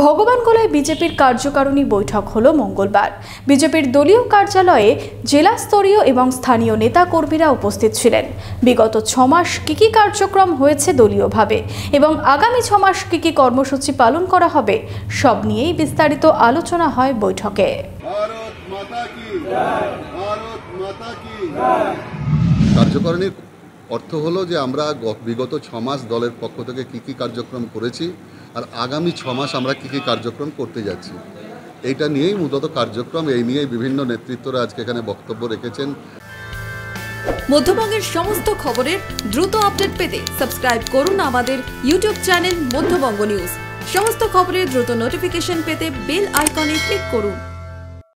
ভগবানগোলায় বিজেপির কার্যকারিণী বৈঠক হলো মঙ্গলবার। বিজেপির দলীয় কার্যালয়ে জেলা স্তরীয় এবং স্থানীয় নেতা কর্মীরা উপস্থিত ছিলেন। বিগত ছমাস কী কী কার্যক্রম হয়েছে দলীয়ভাবে এবং আগামী ছমাস কী কী কর্মসূচি পালন করা হবে সব নিয়েই বিস্তারিত আলোচনা হয় বৈঠকে। ভারত মাতা কি? ভারত মাতা কি? কার্যকারিণীর অর্থ হলো যে আমরা বিগত ছ মাস দলের পক্ষ থেকে কী কী কার্যক্রম করেছি আর আগামী ছ মাস আমরা কী কী কার্যক্রম করতে যাচ্ছি, এইটা নিয়েই মূলত কার্যক্রম, এই নিয়েই বিভিন্ন নেতৃত্বরা আজকে এখানে বক্তব্য রেখেছেন। মধ্যবঙ্গের সমস্ত খবরের দ্রুত আপডেট পেতে সাবস্ক্রাইব করুন আমাদের ইউটিউব চ্যানেল মধ্যবঙ্গ নিউজ। সমস্ত খবরের দ্রুত নোটিফিকেশন পেতে বেল আইকনে ক্লিক করুন।